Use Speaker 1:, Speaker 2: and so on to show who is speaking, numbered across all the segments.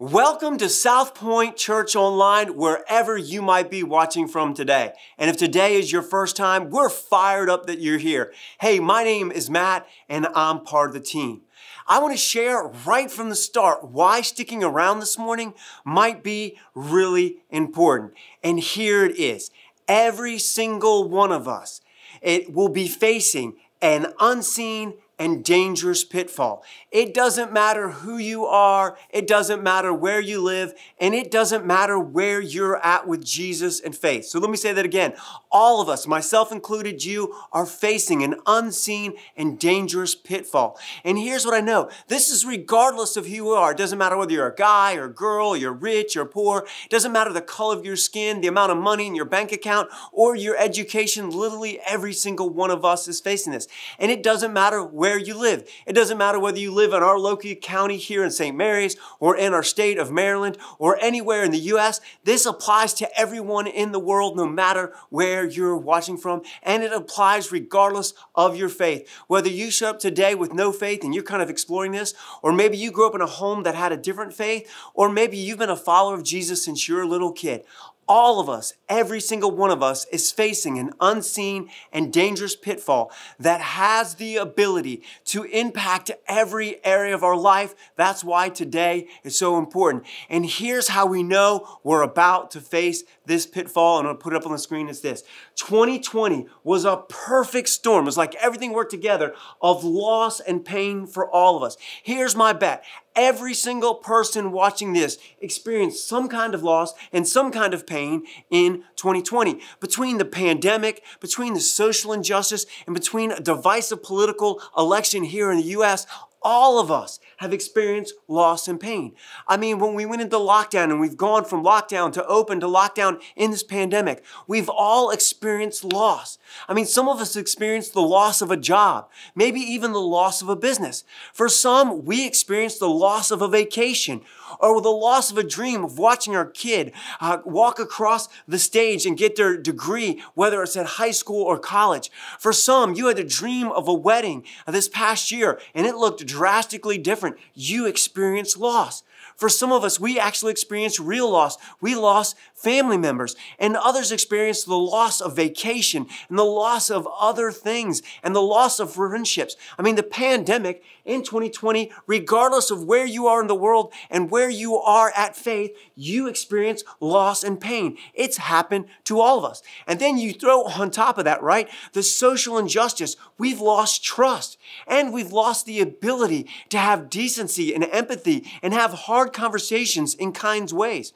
Speaker 1: Welcome to SouthPoint Church Online, wherever you might be watching from today. And if today is your first time, we're fired up that you're here. Hey, my name is Matt, and I'm part of the team. I want to share right from the start why sticking around this morning might be really important. And here it is. Every single one of us, it will be facing an unseen and dangerous pitfall. It doesn't matter who you are, it doesn't matter where you live, and it doesn't matter where you're at with Jesus and faith. So let me say that again. All of us, myself included, you are facing an unseen and dangerous pitfall. And here's what I know this is regardless of who you are. It doesn't matter whether you're a guy or a girl, you're rich or poor, it doesn't matter the color of your skin, the amount of money in your bank account, or your education. Literally, every single one of us is facing this. And it doesn't matter where you live. It doesn't matter whether you live in our local county here in St. Mary's or in our state of Maryland or anywhere in the U.S. This applies to everyone in the world, no matter where you're watching from. And it applies regardless of your faith. Whether you show up today with no faith and you're kind of exploring this, or maybe you grew up in a home that had a different faith, or maybe you've been a follower of Jesus since you're a little kid all of us, every single one of us, is facing an unseen and dangerous pitfall that has the ability to impact every area of our life. That's why today is so important. And here's how we know we're about to face this pitfall. And I'll put it up on the screen. It's this 2020 was a perfect storm. It was like everything worked together of loss and pain for all of us. Here's my bet every single person watching this experienced some kind of loss and some kind of pain in 2020. Between the pandemic, between the social injustice, and between a divisive political election here in the US, all of us have experienced loss and pain. I mean, when we went into lockdown and we've gone from lockdown to open to lockdown in this pandemic, we've all experienced loss. I mean, some of us experienced the loss of a job, maybe even the loss of a business. For some, we experienced the loss of a vacation or the loss of a dream of watching our kid uh, walk across the stage and get their degree, whether it's at high school or college. For some, you had a dream of a wedding this past year and it looked drastically different. You experience loss. For some of us, we actually experience real loss. We lost family members, and others experience the loss of vacation and the loss of other things and the loss of friendships. I mean, the pandemic in 2020, regardless of where you are in the world and where you are at faith, you experience loss and pain. It's happened to all of us. And then you throw on top of that, right? The social injustice. We've lost trust and we've lost the ability to have decency and empathy and have hard conversations in kind ways.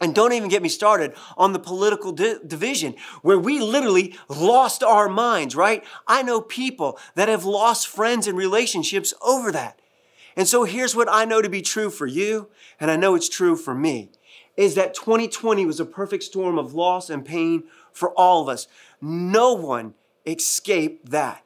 Speaker 1: And don't even get me started on the political di- division where we literally lost our minds, right? I know people that have lost friends and relationships over that. And so here's what I know to be true for you, and I know it's true for me, is that 2020 was a perfect storm of loss and pain for all of us. No one escaped that.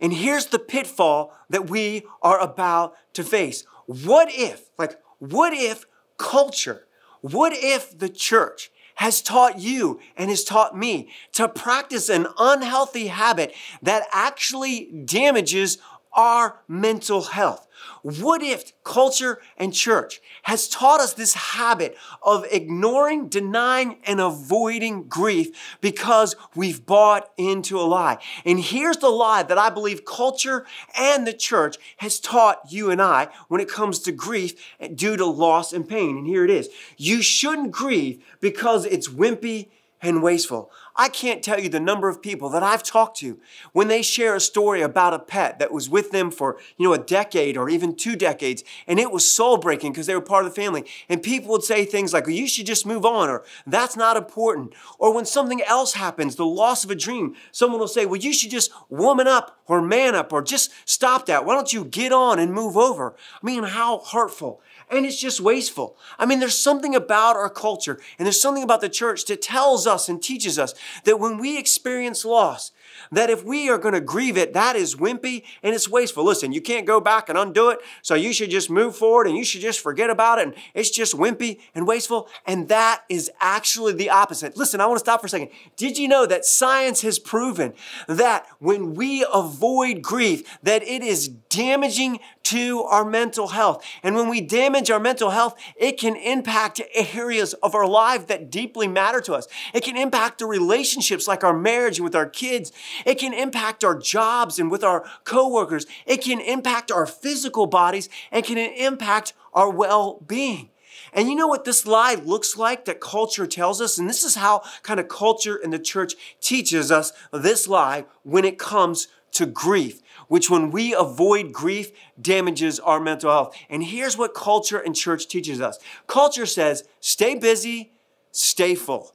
Speaker 1: And here's the pitfall that we are about to face. What if, like, what if culture, what if the church has taught you and has taught me to practice an unhealthy habit that actually damages our mental health? What if culture and church has taught us this habit of ignoring, denying, and avoiding grief because we've bought into a lie? And here's the lie that I believe culture and the church has taught you and I when it comes to grief due to loss and pain. And here it is. You shouldn't grieve because it's wimpy and wasteful. I can't tell you the number of people that I've talked to when they share a story about a pet that was with them for, you know, a decade or even two decades, and it was soul breaking because they were part of the family. And people would say things like, well, you should just move on, or that's not important. Or when something else happens, the loss of a dream, someone will say, well, you should just woman up or man up or just stop that. Why don't you get on and move over? I mean, how hurtful and it's just wasteful. I mean, there's something about our culture and there's something about the church that tells us and teaches us that when we experience loss, that if we are going to grieve it, that is wimpy and it's wasteful. Listen, you can't go back and undo it, so you should just move forward and you should just forget about it, and it's just wimpy and wasteful. And that is actually the opposite. Listen, I want to stop for a second. Did you know that science has proven that when we avoid grief, that it is damaging to our mental health. And when we damage our mental health, it can impact areas of our life that deeply matter to us. It can impact the relationships like our marriage with our kids. It can impact our jobs and with our coworkers. It can impact our physical bodies and can impact our well-being. And you know what this lie looks like that culture tells us? And this is how kind of culture in the church teaches us this lie when it comes to grief, which when we avoid grief damages our mental health. And here's what culture and church teaches us. Culture says, stay busy, stay full.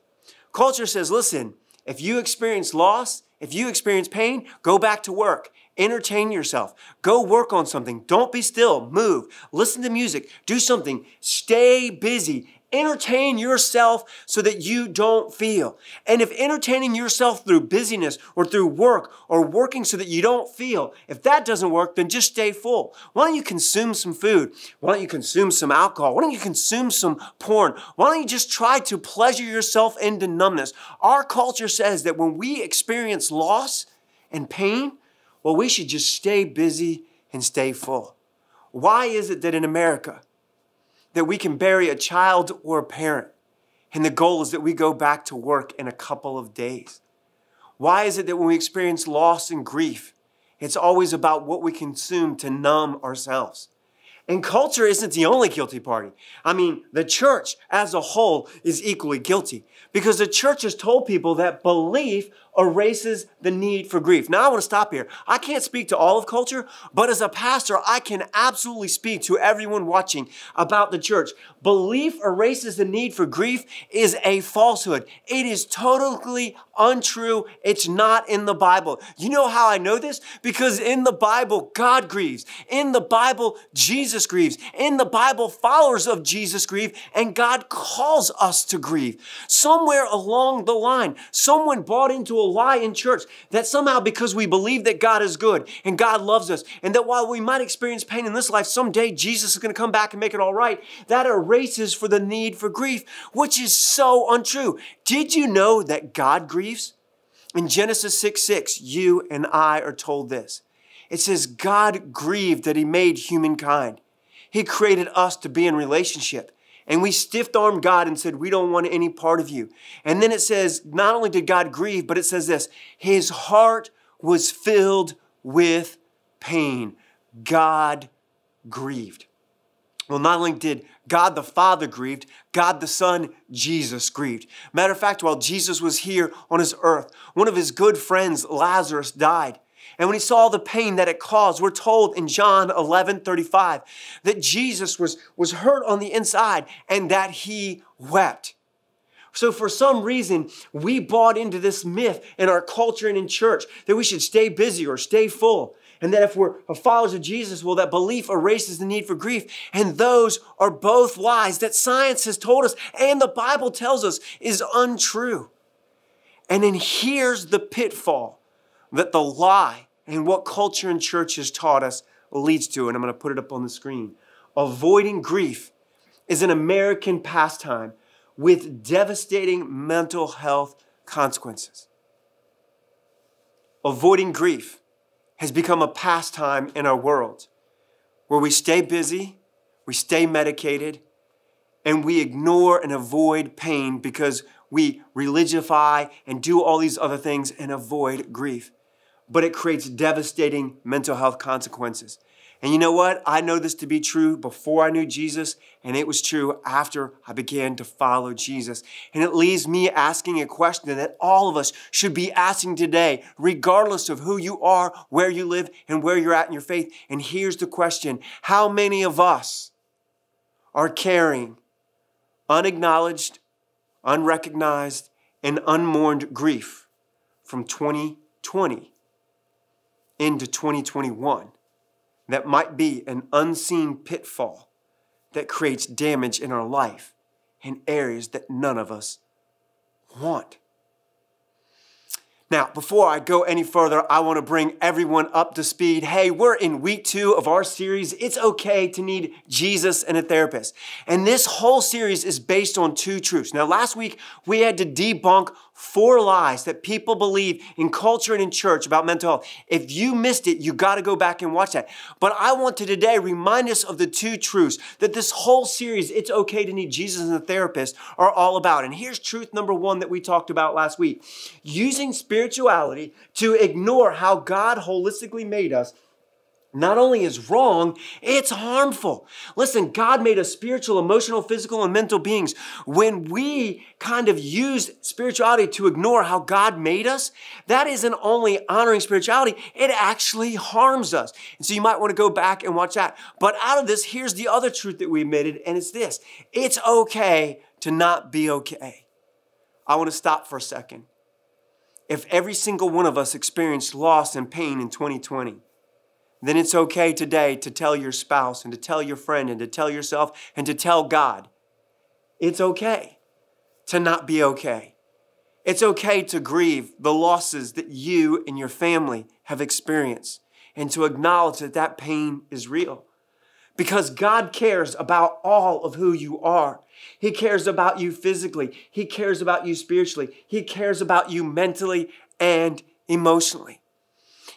Speaker 1: Culture says, listen, if you experience loss, if you experience pain, go back to work. Entertain yourself. Go work on something. Don't be still. Move. Listen to music. Do something. Stay busy. Entertain yourself so that you don't feel. And if entertaining yourself through busyness or through work or working so that you don't feel, if that doesn't work, then just stay full. Why don't you consume some food? Why don't you consume some alcohol? Why don't you consume some porn? Why don't you just try to pleasure yourself into numbness? Our culture says that when we experience loss and pain, well, we should just stay busy and stay full. Why is it that in America, that we can bury a child or a parent, and the goal is that we go back to work in a couple of days? Why is it that when we experience loss and grief, it's always about what we consume to numb ourselves? And culture isn't the only guilty party. I mean, the church as a whole is equally guilty because the church has told people that belief erases the need for grief. Now I want to stop here. I can't speak to all of culture, but as a pastor, I can absolutely speak to everyone watching about the church. Belief erases the need for grief is a falsehood. It is totally untrue. It's not in the Bible. You know how I know this? Because in the Bible, God grieves. In the Bible, Jesus grieves. In the Bible, followers of Jesus grieve, and God calls us to grieve. Somewhere along the line, someone bought into a lie in church that somehow because we believe that God is good and God loves us, and that while we might experience pain in this life, someday Jesus is going to come back and make it all right, that erases for the need for grief, which is so untrue. Did you know that God grieves? In Genesis 6 6, you and I are told this. It says, God grieved that He made humankind. He created us to be in relationship. And we stiff armed God and said, We don't want any part of you. And then it says, Not only did God grieve, but it says this His heart was filled with pain. God grieved. Well, not only did God the Father grieved, God the Son, Jesus grieved. Matter of fact, while Jesus was here on his earth, one of his good friends, Lazarus, died. And when he saw the pain that it caused, we're told in John 11 35 that Jesus was, was hurt on the inside and that he wept. So, for some reason, we bought into this myth in our culture and in church that we should stay busy or stay full. And that if we're followers of Jesus, well, that belief erases the need for grief. And those are both lies that science has told us and the Bible tells us is untrue. And then here's the pitfall that the lie and what culture and church has taught us leads to. And I'm going to put it up on the screen. Avoiding grief is an American pastime with devastating mental health consequences. Avoiding grief has become a pastime in our world where we stay busy, we stay medicated, and we ignore and avoid pain because we religify and do all these other things and avoid grief but it creates devastating mental health consequences. And you know what? I know this to be true before I knew Jesus, and it was true after I began to follow Jesus. And it leaves me asking a question that all of us should be asking today, regardless of who you are, where you live, and where you're at in your faith. And here's the question How many of us are carrying unacknowledged, unrecognized, and unmourned grief from 2020? Into 2021 that might be an unseen pitfall that creates damage in our life in areas that none of us want. Now, before I go any further, I want to bring everyone up to speed. Hey, we're in week two of our series. It's okay to need Jesus and a therapist. And this whole series is based on two truths. Now, last week, we had to debunk four lies that people believe in culture and in church about mental health. If you missed it, you got to go back and watch that. But I want to today remind us of the two truths that this whole series, It's Okay to Need Jesus and a Therapist, are all about. And here's truth number one that we talked about last week using spirituality to ignore how God holistically made us not only is wrong, it's harmful. Listen, God made us spiritual, emotional, physical, and mental beings. When we kind of use spirituality to ignore how God made us, that isn't only honoring spirituality, it actually harms us. And so you might want to go back and watch that. But out of this, here's the other truth that we admitted, and it's this it's okay to not be okay. I want to stop for a second. If every single one of us experienced loss and pain in 2020, then it's okay today to tell your spouse and to tell your friend and to tell yourself and to tell God. It's okay to not be okay. It's okay to grieve the losses that you and your family have experienced and to acknowledge that that pain is real. Because God cares about all of who you are. He cares about you physically. He cares about you spiritually. He cares about you mentally and emotionally.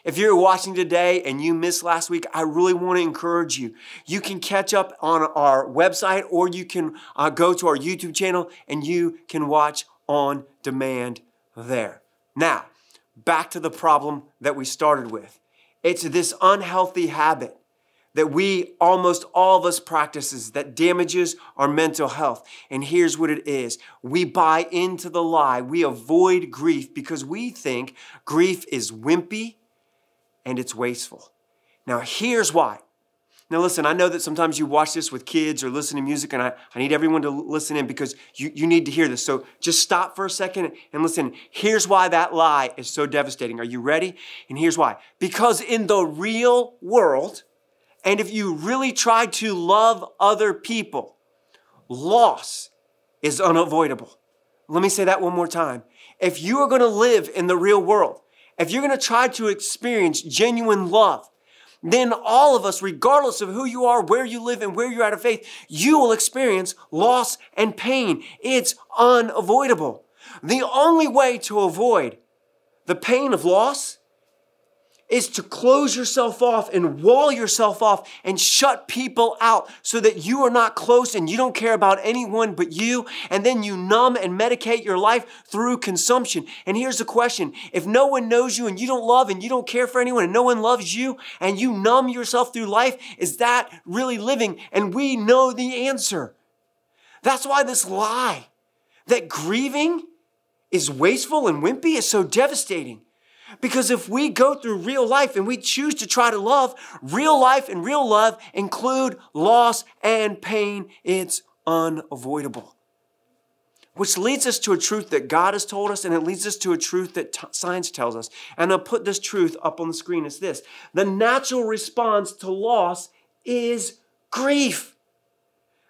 Speaker 1: If you're watching today and you missed last week, I really want to encourage you. You can catch up on our website or you can uh, go to our YouTube channel and you can watch on demand there. Now, back to the problem that we started with. It's this unhealthy habit that we almost all of us practices that damages our mental health. And here's what it is. We buy into the lie. We avoid grief because we think grief is wimpy and it's wasteful. Now, here's why. Now, listen, I know that sometimes you watch this with kids or listen to music, and I, I need everyone to listen in because you, you need to hear this. So just stop for a second and listen. Here's why that lie is so devastating. Are you ready? And here's why. Because in the real world, and if you really try to love other people, loss is unavoidable. Let me say that one more time. If you are going to live in the real world, if you're going to try to experience genuine love, then all of us, regardless of who you are, where you live, and where you're out of faith, you will experience loss and pain. It's unavoidable. The only way to avoid the pain of loss is to close yourself off and wall yourself off and shut people out so that you are not close and you don't care about anyone but you. And then you numb and medicate your life through consumption. And here's the question. If no one knows you and you don't love and you don't care for anyone and no one loves you and you numb yourself through life, is that really living? And we know the answer. That's why this lie that grieving is wasteful and wimpy is so devastating. Because if we go through real life and we choose to try to love, real life and real love include loss and pain. It's unavoidable. Which leads us to a truth that God has told us, and it leads us to a truth that science tells us. And I'll put this truth up on the screen. It's this the natural response to loss is grief.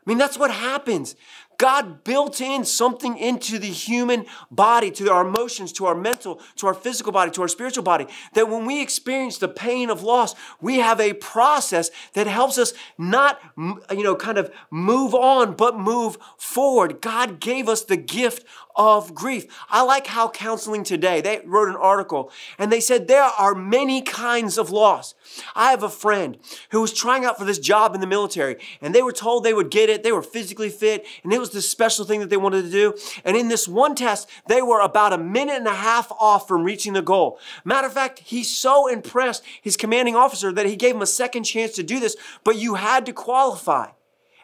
Speaker 1: I mean, that's what happens. God built in something into the human body, to our emotions, to our mental, to our physical body, to our spiritual body, that when we experience the pain of loss, we have a process that helps us not, you know, kind of move on, but move forward. God gave us the gift of grief. I like how counseling today, they wrote an article and they said there are many kinds of loss. I have a friend who was trying out for this job in the military and they were told they would get it. They were physically fit and it was this special thing that they wanted to do. And in this one test, they were about a minute and a half off from reaching the goal. Matter of fact, he so impressed his commanding officer that he gave him a second chance to do this, but you had to qualify.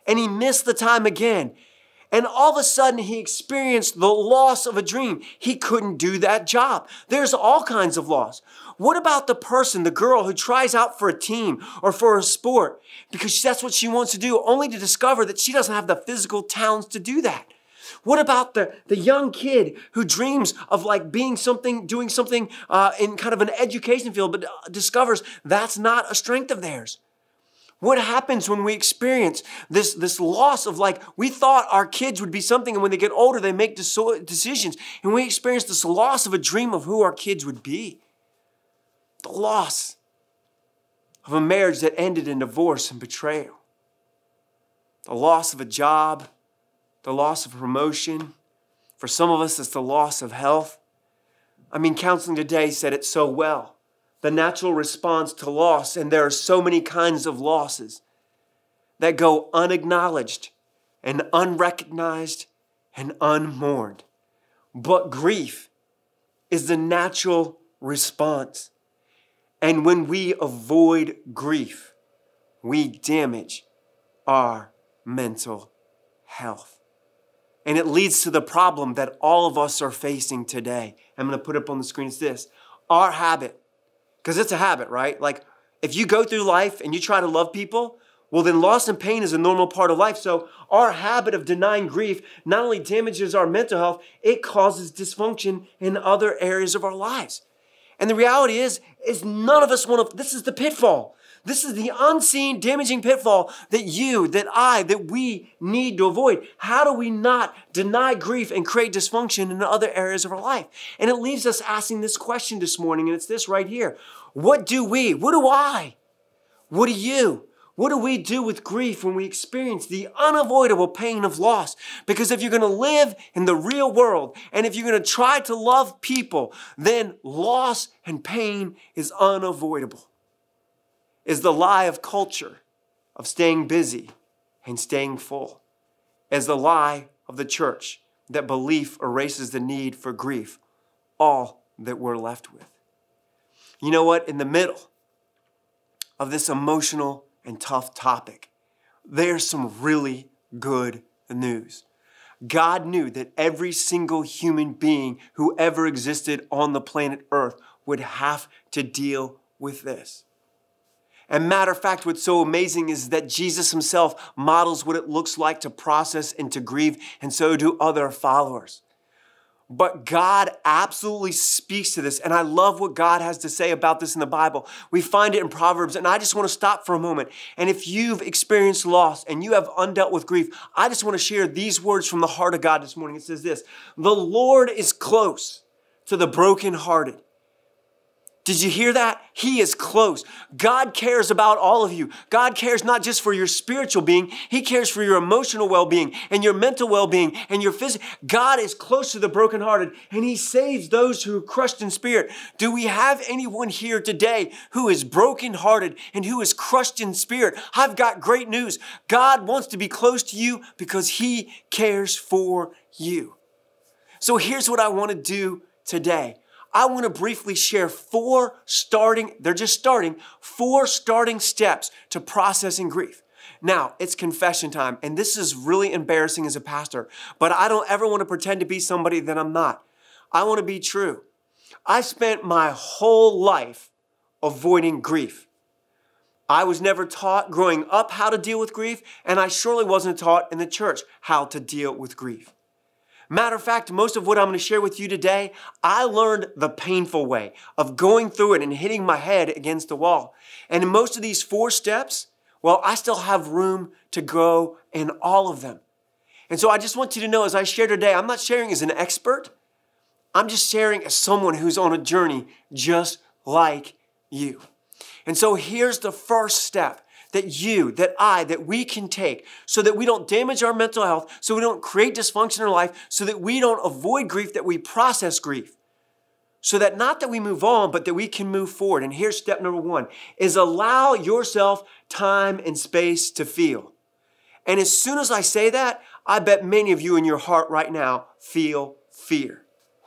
Speaker 1: And he missed the time again. And all of a sudden, he experienced the loss of a dream. He couldn't do that job. There's all kinds of loss. What about the person, the girl who tries out for a team or for a sport because that's what she wants to do, only to discover that she doesn't have the physical talents to do that? What about the, the young kid who dreams of like being something, doing something uh, in kind of an education field, but uh, discovers that's not a strength of theirs? What happens when we experience this, this loss of like, we thought our kids would be something, and when they get older, they make decisions, and we experience this loss of a dream of who our kids would be. The loss of a marriage that ended in divorce and betrayal. The loss of a job, the loss of promotion. For some of us, it's the loss of health. I mean, counseling today said it so well the natural response to loss, and there are so many kinds of losses that go unacknowledged and unrecognized and unmourned. But grief is the natural response. And when we avoid grief, we damage our mental health. And it leads to the problem that all of us are facing today. I'm going to put up on the screen. It's this our habit because it's a habit, right? Like if you go through life and you try to love people, well, then loss and pain is a normal part of life. So our habit of denying grief not only damages our mental health, it causes dysfunction in other areas of our lives. And the reality is, is none of us want to, this is the pitfall. This is the unseen damaging pitfall that you, that I, that we need to avoid. How do we not deny grief and create dysfunction in other areas of our life? And it leaves us asking this question this morning, and it's this right here. What do we, what do I, what do you, what do we do with grief when we experience the unavoidable pain of loss? Because if you're going to live in the real world and if you're going to try to love people, then loss and pain is unavoidable is the lie of culture of staying busy and staying full, as the lie of the church that belief erases the need for grief, all that we're left with. You know what? In the middle of this emotional and tough topic, there's some really good news. God knew that every single human being who ever existed on the planet Earth would have to deal with this. And matter of fact, what's so amazing is that Jesus himself models what it looks like to process and to grieve, and so do other followers. But God absolutely speaks to this. And I love what God has to say about this in the Bible. We find it in Proverbs. And I just want to stop for a moment. And if you've experienced loss and you have undealt with grief, I just want to share these words from the heart of God this morning. It says this The Lord is close to the brokenhearted did you hear that? He is close. God cares about all of you. God cares not just for your spiritual being, He cares for your emotional well being and your mental well being and your physical. God is close to the brokenhearted and He saves those who are crushed in spirit. Do we have anyone here today who is brokenhearted and who is crushed in spirit? I've got great news. God wants to be close to you because He cares for you. So here's what I want to do today. I want to briefly share four starting, they're just starting, four starting steps to processing grief. Now, it's confession time, and this is really embarrassing as a pastor, but I don't ever want to pretend to be somebody that I'm not. I want to be true. I spent my whole life avoiding grief. I was never taught growing up how to deal with grief, and I surely wasn't taught in the church how to deal with grief. Matter of fact, most of what I'm going to share with you today, I learned the painful way of going through it and hitting my head against the wall. And in most of these four steps, well, I still have room to grow in all of them. And so I just want you to know as I share today, I'm not sharing as an expert. I'm just sharing as someone who's on a journey just like you. And so here's the first step that you, that I, that we can take so that we don't damage our mental health, so we don't create dysfunction in our life, so that we don't avoid grief, that we process grief. So that not that we move on, but that we can move forward. And here's step number one is allow yourself time and space to feel. And as soon as I say that, I bet many of you in your heart right now feel fear.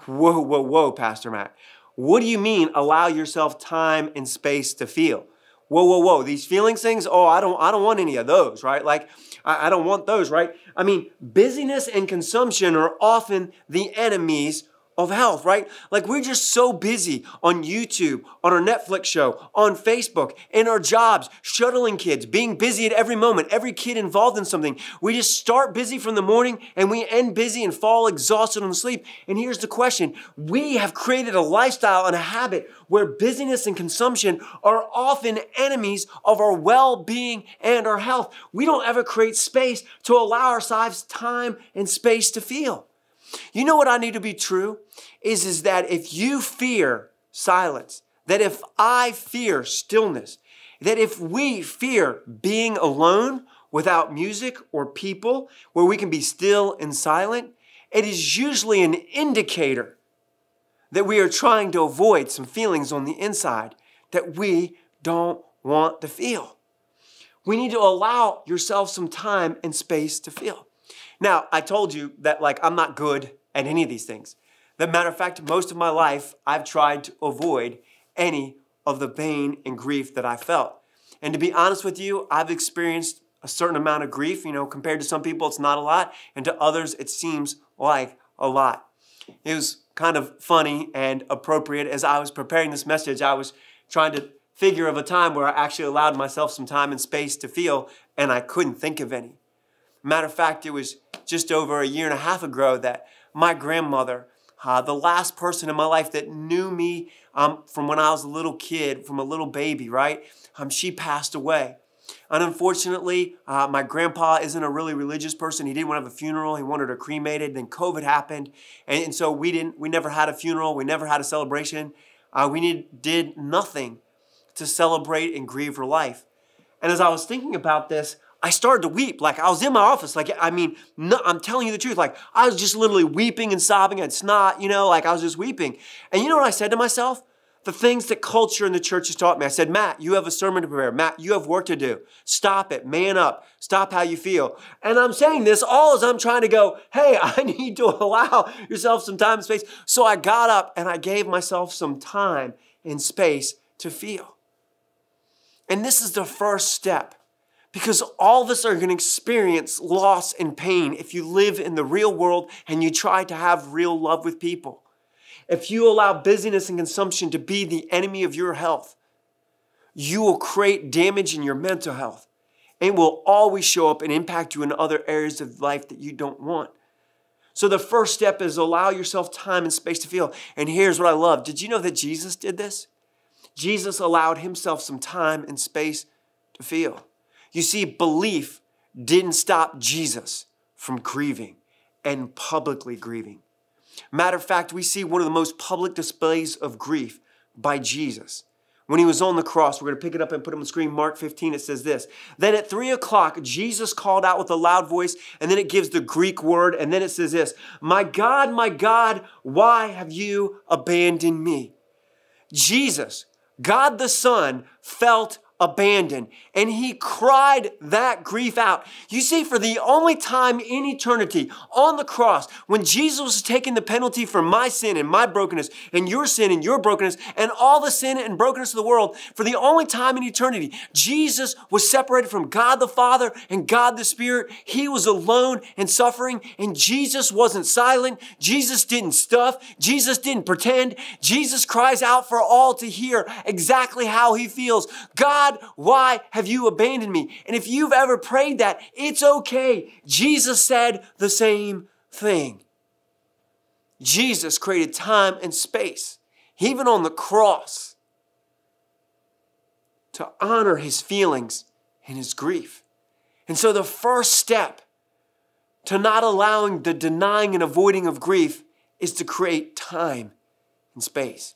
Speaker 1: Whoa, whoa, whoa, Pastor Matt. What do you mean allow yourself time and space to feel? Whoa, whoa, whoa, these feelings things, oh, I don't, I don't want any of those, right? Like, I, I don't want those, right? I mean, busyness and consumption are often the enemies of health, right? Like we're just so busy on YouTube, on our Netflix show, on Facebook, in our jobs, shuttling kids, being busy at every moment, every kid involved in something. We just start busy from the morning and we end busy and fall exhausted on sleep. And here's the question. We have created a lifestyle and a habit where busyness and consumption are often enemies of our well-being and our health. We don't ever create space to allow ourselves time and space to feel. You know what I need to be true? Is, is that if you fear silence, that if I fear stillness, that if we fear being alone without music or people where we can be still and silent, it is usually an indicator that we are trying to avoid some feelings on the inside that we don't want to feel. We need to allow yourself some time and space to feel. Now, I told you that like I'm not good at any of these things. The matter of fact, most of my life, I've tried to avoid any of the pain and grief that I felt. And to be honest with you, I've experienced a certain amount of grief. You know, compared to some people, it's not a lot, and to others, it seems like a lot. It was kind of funny and appropriate as I was preparing this message. I was trying to figure of a time where I actually allowed myself some time and space to feel, and I couldn't think of any. Matter of fact, it was just over a year and a half ago that my grandmother, uh, the last person in my life that knew me um, from when I was a little kid, from a little baby, right? Um, she passed away. And unfortunately, uh, my grandpa isn't a really religious person. He didn't want to have a funeral. He wanted her cremated. Then COVID happened, and, and so we didn't. We never had a funeral. We never had a celebration. Uh, we need, did nothing to celebrate and grieve her life. And as I was thinking about this, I started to weep. Like I was in my office. Like, I mean, no, I'm telling you the truth. Like I was just literally weeping and sobbing and snot, you know, like I was just weeping. And you know what I said to myself? The things that culture and the church has taught me. I said, Matt, you have a sermon to prepare. Matt, you have work to do. Stop it. Man up. Stop how you feel. And I'm saying this all as I'm trying to go, hey, I need to allow yourself some time and space. So I got up and I gave myself some time and space to feel. And this is the first step because all of us are going to experience loss and pain if you live in the real world and you try to have real love with people. If you allow busyness and consumption to be the enemy of your health, you will create damage in your mental health and will always show up and impact you in other areas of life that you don't want. So the first step is allow yourself time and space to feel. And here's what I love. Did you know that Jesus did this? Jesus allowed himself some time and space to feel. You see, belief didn't stop Jesus from grieving and publicly grieving. Matter of fact, we see one of the most public displays of grief by Jesus. When he was on the cross, we're going to pick it up and put it on the screen. Mark 15, it says this. Then at three o'clock, Jesus called out with a loud voice, and then it gives the Greek word, and then it says this My God, my God, why have you abandoned me? Jesus, God the Son, felt abandoned. And he cried that grief out. You see, for the only time in eternity on the cross, when Jesus was taking the penalty for my sin and my brokenness, and your sin and your brokenness, and all the sin and brokenness of the world, for the only time in eternity, Jesus was separated from God the Father and God the Spirit. He was alone and suffering, and Jesus wasn't silent. Jesus didn't stuff. Jesus didn't pretend. Jesus cries out for all to hear exactly how he feels. God God, why have you abandoned me? And if you've ever prayed that, it's okay. Jesus said the same thing. Jesus created time and space, even on the cross, to honor his feelings and his grief. And so the first step to not allowing the denying and avoiding of grief is to create time and space.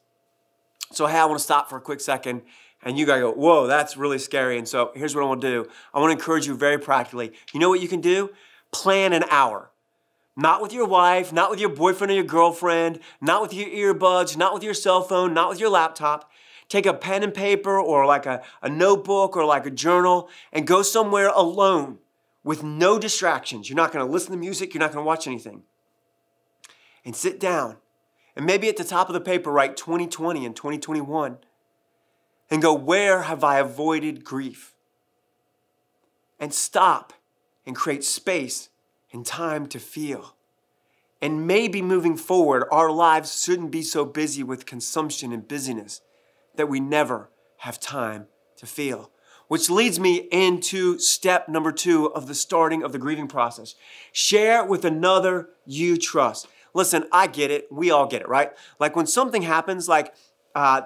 Speaker 1: So, hey, I want to stop for a quick second and you gotta go, whoa, that's really scary. And so here's what I wanna do. I wanna encourage you very practically. You know what you can do? Plan an hour. Not with your wife, not with your boyfriend or your girlfriend, not with your earbuds, not with your cell phone, not with your laptop. Take a pen and paper or like a, a notebook or like a journal and go somewhere alone with no distractions. You're not gonna listen to music, you're not gonna watch anything. And sit down. And maybe at the top of the paper, write 2020 and 2021 and go, Where have I avoided grief? And stop and create space and time to feel. And maybe moving forward, our lives shouldn't be so busy with consumption and busyness that we never have time to feel. Which leads me into step number two of the starting of the grieving process. Share with another you trust. Listen, I get it. We all get it, right? Like when something happens, like uh,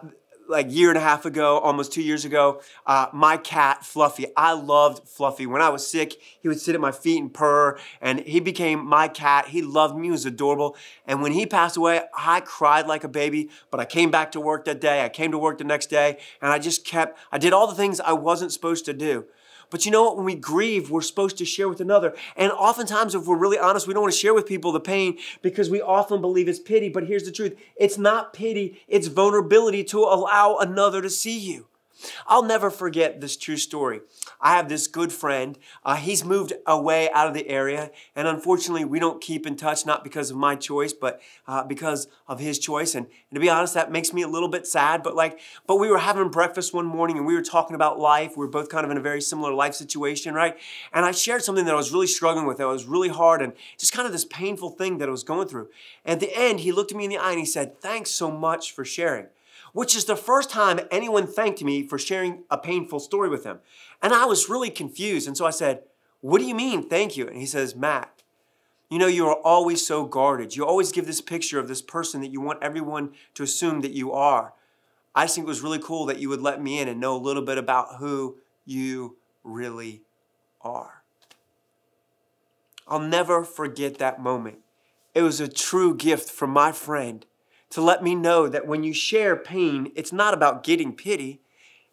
Speaker 1: like year and a half ago, almost two years ago, uh, my cat Fluffy. I loved Fluffy. When I was sick, he would sit at my feet and purr, and he became my cat. He loved me. He was adorable. And when he passed away, I cried like a baby. But I came back to work that day. I came to work the next day, and I just kept. I did all the things I wasn't supposed to do. But you know what? When we grieve, we're supposed to share with another. And oftentimes, if we're really honest, we don't want to share with people the pain because we often believe it's pity. But here's the truth it's not pity, it's vulnerability to allow another to see you. I'll never forget this true story. I have this good friend. Uh, he's moved away out of the area, and unfortunately, we don't keep in touch, not because of my choice, but uh, because of his choice. And, and, to be honest, that makes me a little bit sad. But like, but we were having breakfast one morning, and we were talking about life. We were both kind of in a very similar life situation, right? And I shared something that I was really struggling with. That was really hard, and just kind of this painful thing that I was going through. And at the end, he looked at me in the eye and he said, "Thanks so much for sharing." Which is the first time anyone thanked me for sharing a painful story with them. And I was really confused. And so I said, What do you mean, thank you? And he says, Matt, you know, you are always so guarded. You always give this picture of this person that you want everyone to assume that you are. I just think it was really cool that you would let me in and know a little bit about who you really are. I'll never forget that moment. It was a true gift from my friend to let me know that when you share pain, it's not about getting pity,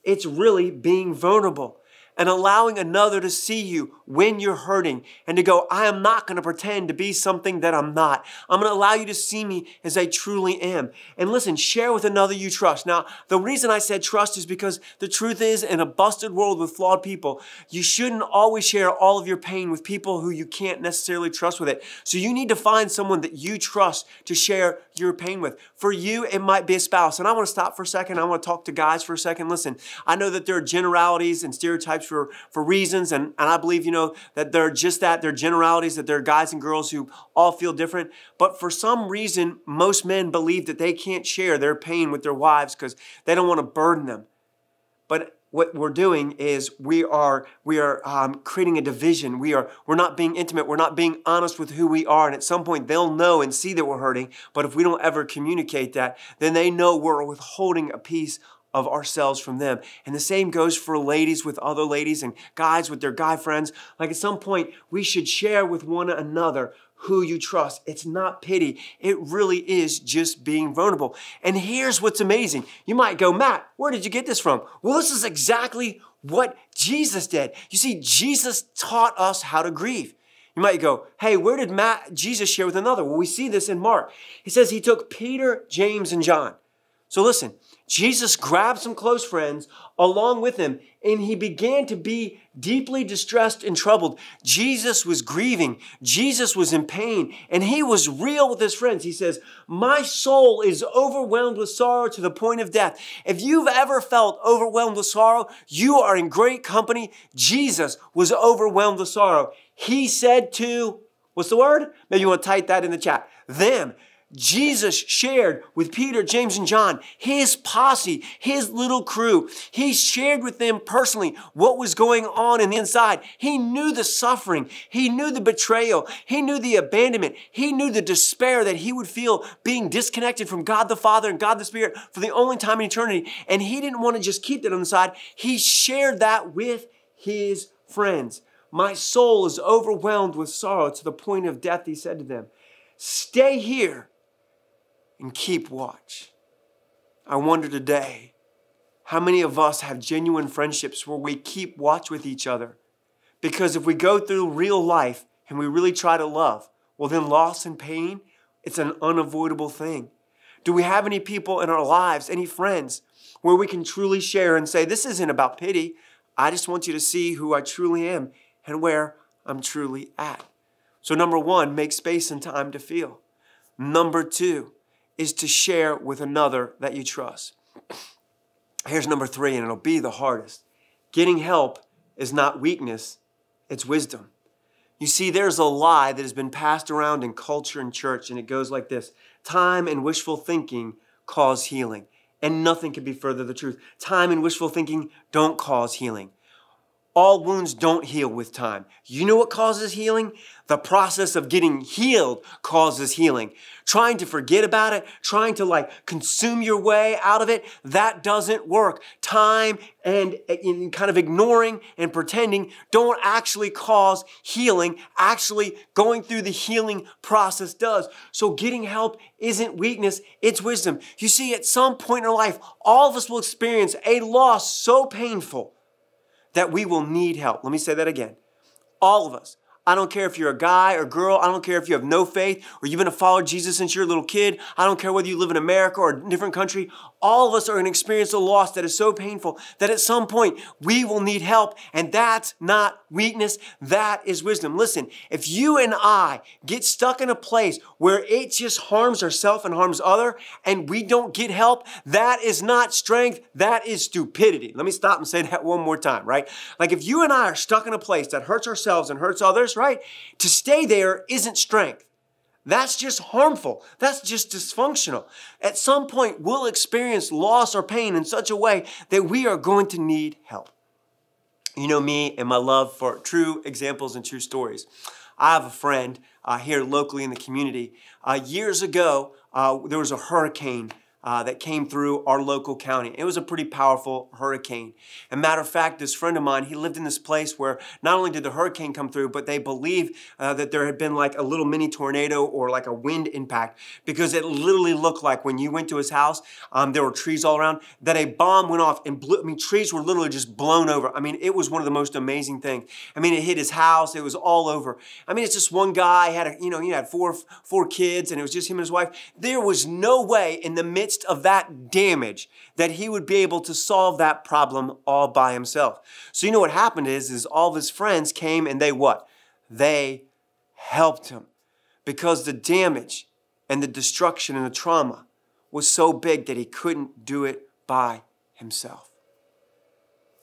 Speaker 1: it's really being vulnerable and allowing another to see you when you're hurting and to go, I am not going to pretend to be something that I'm not. I'm going to allow you to see me as I truly am. And listen, share with another you trust. Now, the reason I said trust is because the truth is, in a busted world with flawed people, you shouldn't always share all of your pain with people who you can't necessarily trust with it. So you need to find someone that you trust to share your pain with. For you, it might be a spouse. And I want to stop for a second. I want to talk to guys for a second. Listen, I know that there are generalities and stereotypes for, for reasons, and, and I believe, you know, that they're just that, they're generalities, that there are guys and girls who all feel different. But for some reason, most men believe that they can't share their pain with their wives because they don't want to burden them. But what we're doing is we are we are um, creating a division. We are we're not being intimate. We're not being honest with who we are. And at some point, they'll know and see that we're hurting. But if we don't ever communicate that, then they know we're withholding a piece of ourselves from them. And the same goes for ladies with other ladies and guys with their guy friends. Like at some point, we should share with one another who you trust. It's not pity. It really is just being vulnerable. And here's what's amazing. You might go, Matt, where did you get this from? Well, this is exactly what Jesus did. You see, Jesus taught us how to grieve. You might go, hey, where did Matt, Jesus share with another? Well, we see this in Mark. He says he took Peter, James, and John. So listen, Jesus grabbed some close friends along with him, and he began to be deeply distressed and troubled. Jesus was grieving. Jesus was in pain, and he was real with his friends. He says, My soul is overwhelmed with sorrow to the point of death. If you've ever felt overwhelmed with sorrow, you are in great company. Jesus was overwhelmed with sorrow. He said to, what's the word? Maybe you want to type that in the chat. Them. Jesus shared with Peter, James, and John, his posse, his little crew. He shared with them personally what was going on in the inside. He knew the suffering. He knew the betrayal. He knew the abandonment. He knew the despair that he would feel being disconnected from God the Father and God the Spirit for the only time in eternity. And he didn't want to just keep that on the side. He shared that with his friends. My soul is overwhelmed with sorrow to the point of death, he said to them. Stay here and keep watch. I wonder today how many of us have genuine friendships where we keep watch with each other. Because if we go through real life and we really try to love, well, then loss and pain, it's an unavoidable thing. Do we have any people in our lives, any friends, where we can truly share and say, This isn't about pity. I just want you to see who I truly am and where I'm truly at. So, number one, make space and time to feel. Number two, is to share with another that you trust. Here's number three, and it'll be the hardest. Getting help is not weakness, it's wisdom. You see, there's a lie that has been passed around in culture and church, and it goes like this Time and wishful thinking cause healing, and nothing could be further the truth. Time and wishful thinking don't cause healing. All wounds don't heal with time. You know what causes healing? The process of getting healed causes healing. Trying to forget about it, trying to like consume your way out of it, that doesn't work. Time and, kind of ignoring and pretending don't actually cause healing. Actually, going through the healing process does. So getting help isn't weakness, it's wisdom. You see, at some point in our life, all of us will experience a loss so painful that we will need help. Let me say that again. All of us. I don't care if you're a guy or girl. I don't care if you have no faith or you've been a follower of Jesus since you're a little kid. I don't care whether you live in America or a different country. All of us are going to experience a loss that is so painful that at some point we will need help. And that's not weakness. That is wisdom. Listen, if you and I get stuck in a place where it just harms ourselves and harms other and we don't get help, that is not strength. That is stupidity. Let me stop and say that one more time, right? Like if you and I are stuck in a place that hurts ourselves and hurts others, right? To stay there isn't strength. That's just harmful. That's just dysfunctional. At some point, we'll experience loss or pain in such a way that we are going to need help. You know me and my love for true examples and true stories. I have a friend uh, here locally in the community. Uh, years ago, uh, there was a hurricane uh, that came through our local county. It was a pretty powerful hurricane. And matter of fact, this friend of mine, he lived in this place where not only did the hurricane come through, but they believed uh, that there had been like a little mini tornado or like a wind impact because it literally looked like when you went to his house, um, there were trees all around, that a bomb went off and blew, I mean, trees were literally just blown over. I mean, it was one of the most amazing things. I mean, it hit his house, it was all over. I mean, it's just one guy had a, you know, he had four, four kids and it was just him and his wife. There was no way in the midst midst of that damage that he would be able to solve that problem all by himself. So you know what happened is, is all of his friends came and they what? They helped him because the damage and the destruction and the trauma was so big that he couldn't do it by himself.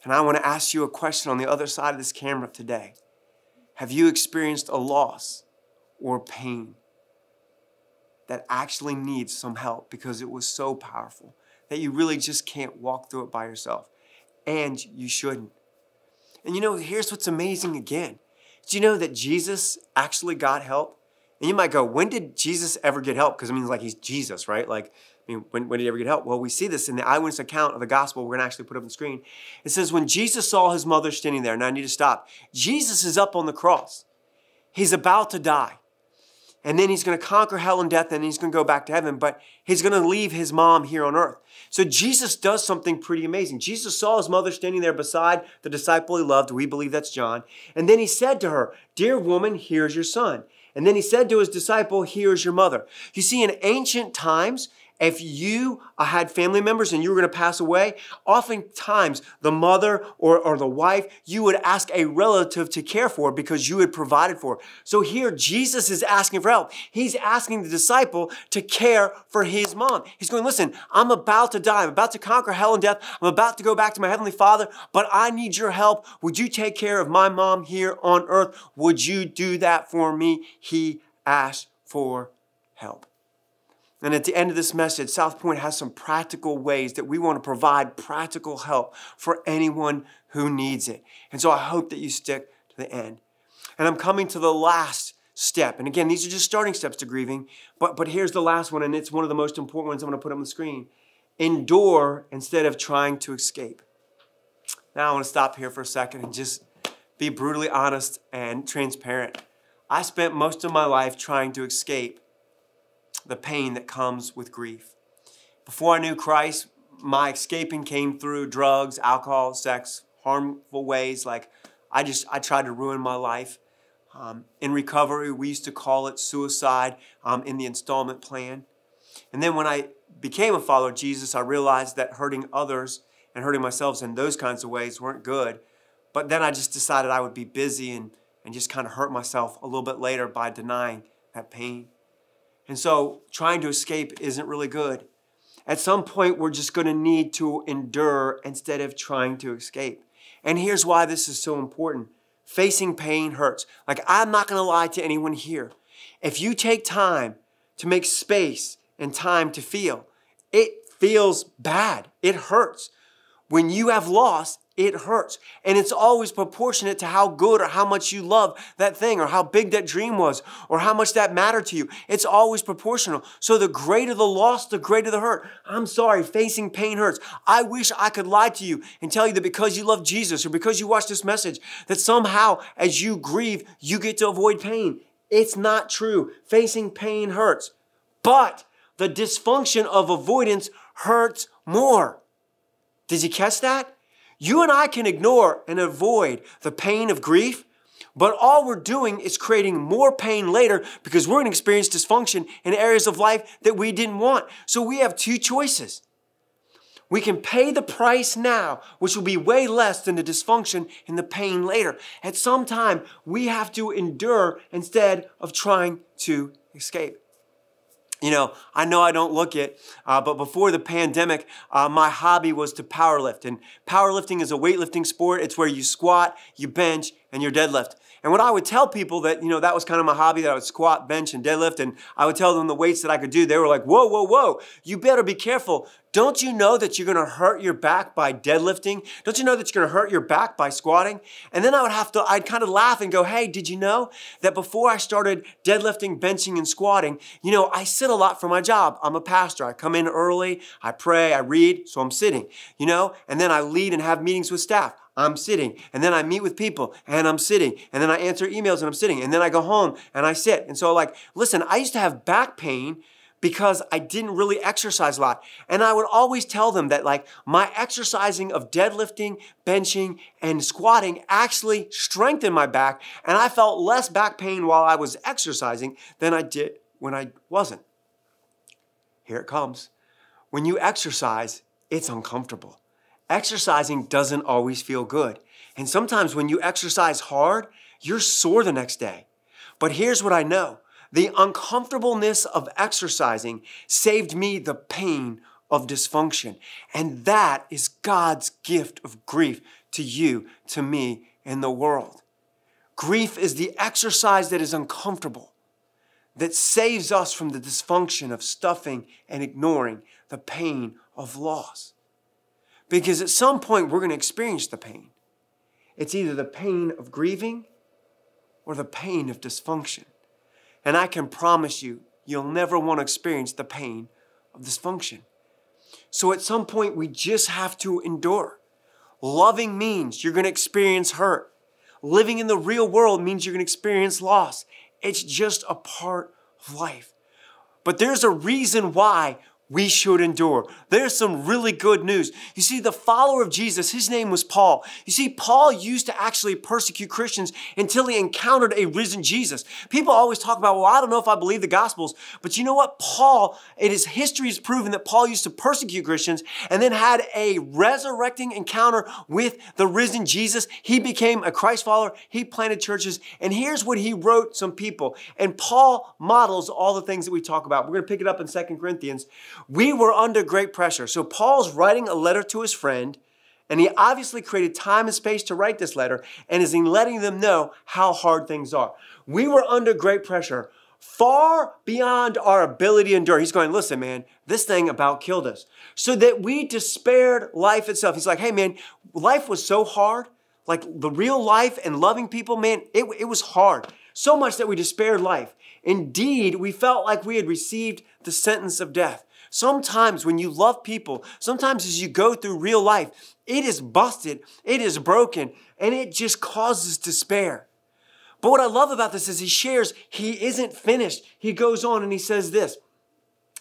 Speaker 1: And I want to ask you a question on the other side of this camera today. Have you experienced a loss or pain that actually needs some help because it was so powerful that you really just can't walk through it by yourself. And you shouldn't. And you know, here's what's amazing again. Do you know that Jesus actually got help? And you might go, when did Jesus ever get help? Because I mean, like he's Jesus, right? Like, I mean, when, when did he ever get help? Well, we see this in the eyewitness account of the gospel. We're to actually put up on the screen. It says, when Jesus saw his mother standing there, now I need to stop. Jesus is up on the cross. He's about to die and then he's going to conquer hell and death and he's going to go back to heaven but he's going to leave his mom here on earth. So jesus does something pretty amazing. Jesus saw his mother standing there beside the disciple he loved. We believe that's john. And then he said to her dear woman here's your son. And then he said to his disciple here's your mother. You see in ancient times if you had family members and you were going to pass away, oftentimes the mother or, or the wife, you would ask a relative to care for because you had provided for. So here, Jesus is asking for help. He's asking the disciple to care for his mom. He's going, listen, I'm about to die. I'm about to conquer hell and death. I'm about to go back to my heavenly father, but I need your help. Would you take care of my mom here on earth? Would you do that for me? He asked for help. And at the end of this message, SouthPoint has some practical ways that we want to provide practical help for anyone who needs it. And so I hope that you stick to the end. And I'm coming to the last step. And again, these are just starting steps to grieving, but, but here's the last one, and it's one of the most important ones I'm going to put on the screen. Endure instead of trying to escape. Now I want to stop here for a second and just be brutally honest and transparent. I spent most of my life trying to escape the pain that comes with grief. Before I knew Christ, my escaping came through drugs, alcohol, sex, harmful ways. Like I just, I tried to ruin my life. Um, in recovery, we used to call it suicide um, in the installment plan. And then when I became a follower of Jesus, I realized that hurting others and hurting myself in those kinds of ways weren't good. But then I just decided I would be busy and, and just kind of hurt myself a little bit later by denying that pain. And so trying to escape isn't really good. At some point, we're just going to need to endure instead of trying to escape. And here's why this is so important facing pain hurts. Like, I'm not gonna lie to anyone here. If you take time to make space and time to feel, it feels bad. It hurts. When you have lost, it hurts. And it's always proportionate to how good or how much you love that thing or how big that dream was or how much that mattered to you. It's always proportional. So the greater the loss, the greater the hurt. I'm sorry, facing pain hurts. I wish I could lie to you and tell you that because you love Jesus or because you watch this message, that somehow as you grieve, you get to avoid pain. It's not true. Facing pain hurts. But the dysfunction of avoidance hurts more. Did you catch that? You and I can ignore and avoid the pain of grief, but all we're doing is creating more pain later because we're going to experience dysfunction in areas of life that we didn't want. So we have two choices. We can pay the price now, which will be way less than the dysfunction and the pain later. At some time, we have to endure instead of trying to escape. You know, I know I don't look it, uh, but before the pandemic, uh, my hobby was to powerlift. And powerlifting is a weightlifting sport. It's where you squat, you bench, and you deadlift. And when I would tell people that, you know, that was kind of my hobby, that I would squat, bench, and deadlift, and I would tell them the weights that I could do, they were like, whoa, whoa, whoa, you better be careful. Don't you know that you're gonna hurt your back by deadlifting? Don't you know that you're gonna hurt your back by squatting? And then I would have to, I'd kind of laugh and go, hey, did you know that before I started deadlifting, benching, and squatting, you know, I sit a lot for my job. I'm a pastor. I come in early, I pray, I read, so I'm sitting, you know, and then I lead and have meetings with staff. I'm sitting. And then I meet with people and I'm sitting. And then I answer emails and I'm sitting. And then I go home and I sit. And so, like, listen, I used to have back pain because I didn't really exercise a lot. And I would always tell them that like my exercising of deadlifting, benching, and squatting actually strengthened my back. And I felt less back pain while I was exercising than I did when I wasn't. Here it comes. When you exercise, it's uncomfortable. Exercising doesn't always feel good. And sometimes when you exercise hard, you're sore the next day. But here's what I know the uncomfortableness of exercising saved me the pain of dysfunction. And that is God's gift of grief to you, to me, and the world. Grief is the exercise that is uncomfortable, that saves us from the dysfunction of stuffing and ignoring the pain of loss. Because at some point, we're going to experience the pain. It's either the pain of grieving or the pain of dysfunction. And I can promise you, you'll never want to experience the pain of dysfunction. So at some point, we just have to endure. Loving means you're going to experience hurt. Living in the real world means you're going to experience loss. It's just a part of life. But there's a reason why we should endure. There's some really good news. You see, the follower of Jesus, his name was Paul. You see, Paul used to actually persecute Christians until he encountered a risen Jesus. People always talk about, well, I don't know if I believe the Gospels, but you know what? Paul, it is history has proven that Paul used to persecute Christians and then had a resurrecting encounter with the risen Jesus. He became a Christ follower. He planted churches. And here's what he wrote some people. And Paul models all the things that we talk about. We're going to pick it up in Second Corinthians. We were under great pressure. So Paul's writing a letter to his friend, and he obviously created time and space to write this letter and is in letting them know how hard things are. We were under great pressure, far beyond our ability to endure. He's going, listen, man, this thing about killed us. So that we despaired life itself. He's like, hey, man, life was so hard. Like the real life and loving people, man, it, it was hard. So much that we despaired life. Indeed, we felt like we had received the sentence of death. Sometimes when you love people, sometimes as you go through real life, it is busted, it is broken, and it just causes despair. But what I love about this is he shares he isn't finished. He goes on and he says this.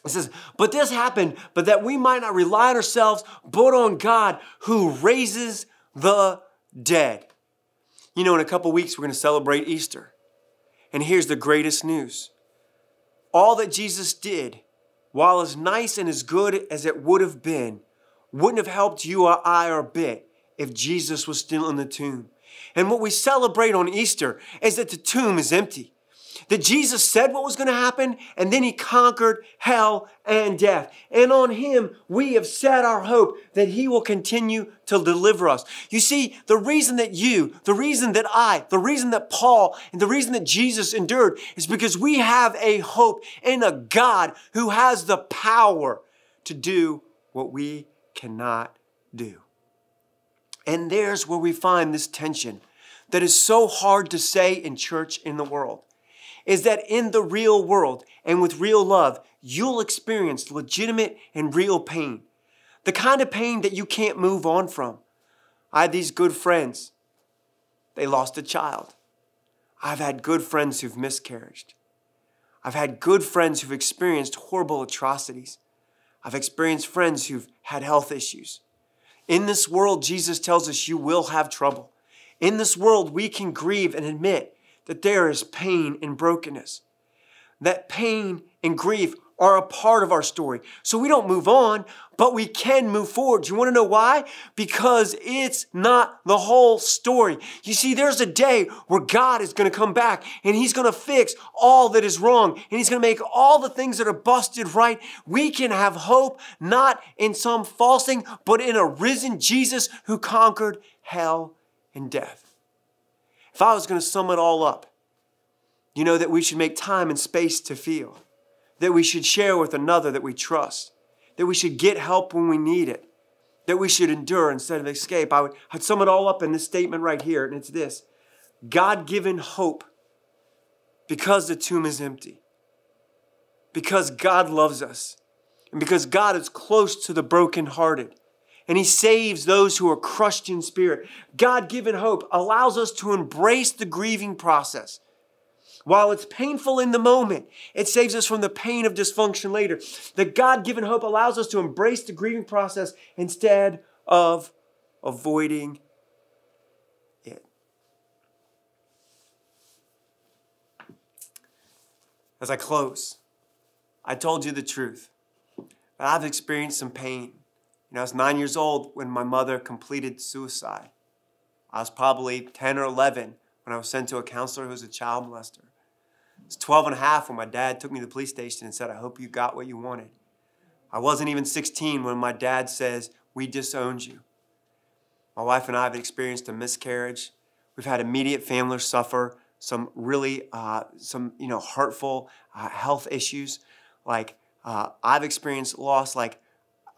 Speaker 1: He says, But this happened, but that we might not rely on ourselves, but on God who raises the dead. You know, in a couple weeks, we're going to celebrate Easter. And here's the greatest news all that Jesus did while as nice and as good as it would have been, wouldn't have helped you or I a bit if Jesus was still in the tomb. And what we celebrate on Easter is that the tomb is empty. That Jesus said what was going to happen, and then he conquered hell and death. And on him, we have set our hope that he will continue to deliver us. You see, the reason that you, the reason that I, the reason that Paul, and the reason that Jesus endured is because we have a hope in a God who has the power to do what we cannot do. And there's where we find this tension that is so hard to say in church in the world is that in the real world and with real love, you'll experience legitimate and real pain. The kind of pain that you can't move on from. I had these good friends. They lost a child. I've had good friends who've miscarried. I've had good friends who've experienced horrible atrocities. I've experienced friends who've had health issues. In this world, Jesus tells us you will have trouble. In this world, we can grieve and admit that there is pain and brokenness. That pain and grief are a part of our story. So we don't move on, but we can move forward. Do you want to know why? Because it's not the whole story. You see, there's a day where God is going to come back and he's going to fix all that is wrong and he's going to make all the things that are busted right. We can have hope not in some false thing, but in a risen Jesus who conquered hell and death. If I was going to sum it all up, you know that we should make time and space to feel that we should share with another that we trust, that we should get help when we need it, that we should endure instead of escape. I would I'd sum it all up in this statement right here, and it's this God given hope because the tomb is empty, because God loves us, and because God is close to the brokenhearted. And he saves those who are crushed in spirit. God given hope allows us to embrace the grieving process while it's painful in the moment, it saves us from the pain of dysfunction later. The God given hope allows us to embrace the grieving process instead of avoiding it. As I close, I told you the truth. I've experienced some pain. You know, I was nine years old when my mother completed suicide. I was probably 10 or 11 when I was sent to a counselor who was a child molester was 12 and a half when my dad took me to the police station and said, I hope you got what you wanted. I wasn't even 16 when my dad says, We disowned you. My wife and I have experienced a miscarriage. We've had immediate family suffer some really, uh, some, you know, hurtful uh, health issues. Like, uh, I've experienced loss. Like,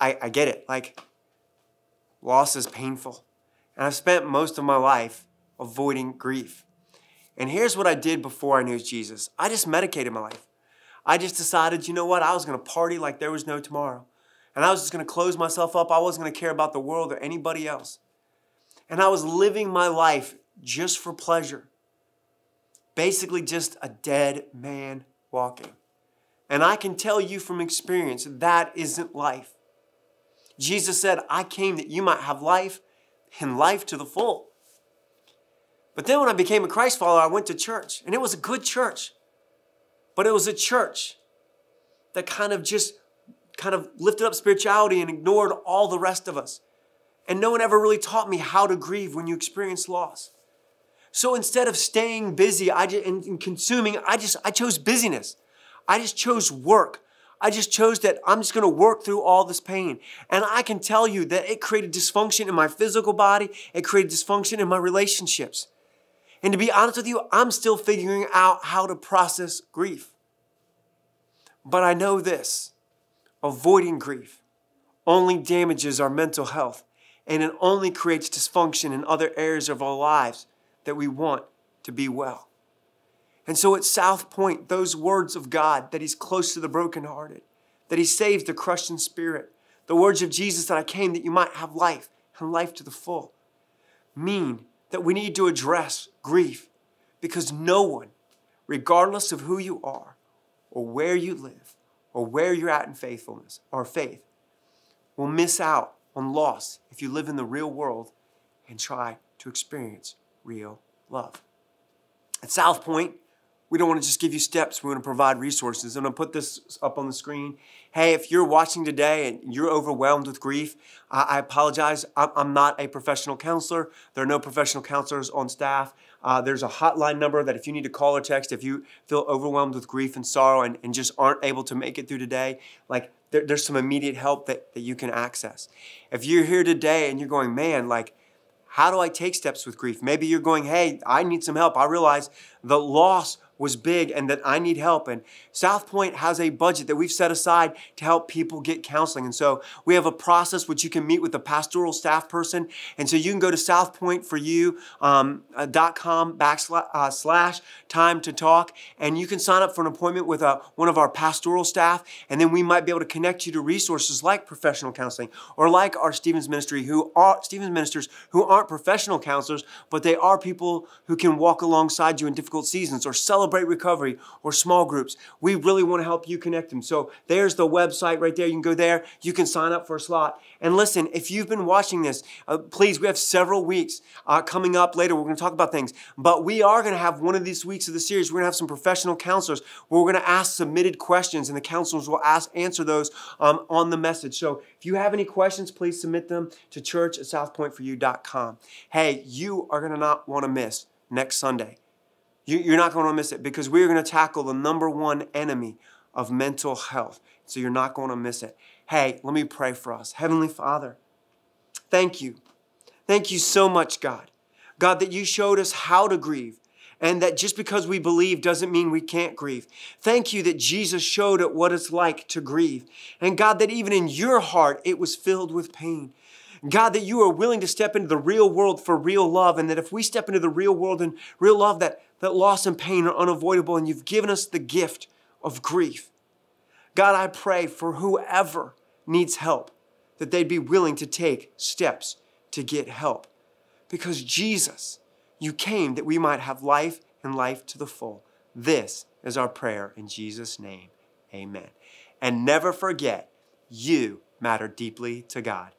Speaker 1: I, I get it. Like, loss is painful. And I've spent most of my life avoiding grief. And here's what I did before I knew Jesus I just medicated my life. I just decided, you know what? I was going to party like there was no tomorrow. And I was just going to close myself up. I wasn't going to care about the world or anybody else. And I was living my life just for pleasure. Basically, just a dead man walking. And I can tell you from experience that isn't life. Jesus said, I came that you might have life and life to the full. But then when I became a Christ follower, I went to church, and it was a good church. But it was a church that kind of just kind of lifted up spirituality and ignored all the rest of us. And no one ever really taught me how to grieve when you experience loss. So instead of staying busy I just, and, and consuming, I just I chose busyness. I just chose work. I just chose that I'm just going to work through all this pain. And I can tell you that it created dysfunction in my physical body, it created dysfunction in my relationships. And to be honest with you, I'm still figuring out how to process grief. But I know this avoiding grief only damages our mental health and it only creates dysfunction in other areas of our lives that we want to be well. And so at SouthPoint, those words of God that He's close to the brokenhearted, that He saves the crushed in spirit, the words of Jesus that I came that you might have life and life to the full, mean that we need to address grief because no one, regardless of who you are or where you live or where you're at in faithfulness or faith, will miss out on loss if you live in the real world and try to experience real love. At SouthPoint, we don't want to just give you steps. We want to provide resources. I'm going to put this up on the screen. Hey, if you're watching today and you're overwhelmed with grief, I, I apologize. I'm not a professional counselor. There are no professional counselors on staff. Uh, there's a hotline number that if you need to call or text, if you feel overwhelmed with grief and sorrow and, and just aren't able to make it through today, like there, there's some immediate help that, that you can access. If you're here today and you're going, man, like, how do I take steps with grief? Maybe you're going, hey, I need some help. I realize the loss was big and that I need help. And SouthPoint has a budget that we've set aside to help people get counseling. And so we have a process which you can meet with a pastoral staff person. And so you can go to southpointforyou.com um, backslash uh, slash time to talk and you can sign up for an appointment with uh, one of our pastoral staff. And then we might be able to connect you to resources like professional counseling or like our Stevens ministry who are Stevens ministers who aren't professional counselors, but they are people who can walk alongside you in difficult seasons or celebrate Celebrate Recovery or small groups. We really want to help you connect them. So there's the website right there. You can go there. You can sign up for a slot. And listen, if you've been watching this, uh, please, we have several weeks uh, coming up later. We're going to talk about things. But we are going to have one of these weeks of the series. We're going to have some professional counselors where we're going to ask submitted questions and the counselors will ask, answer those um, on the message. So if you have any questions, please submit them to church at southpointforyou.com. Hey, you are going to not want to miss next Sunday. You're not going to miss it because we're going to tackle the number one enemy of mental health. So you're not going to miss it. Hey, let me pray for us. Heavenly Father, thank you. Thank you so much, God. God, that you showed us how to grieve and that just because we believe doesn't mean we can't grieve. Thank you that Jesus showed it what it's like to grieve. And God, that even in your heart, it was filled with pain. God, that you are willing to step into the real world for real love, and that if we step into the real world and real love, that that loss and pain are unavoidable, and you've given us the gift of grief. God, I pray for whoever needs help that they'd be willing to take steps to get help. Because Jesus, you came that we might have life and life to the full. This is our prayer in Jesus' name. Amen. And never forget, you matter deeply to God.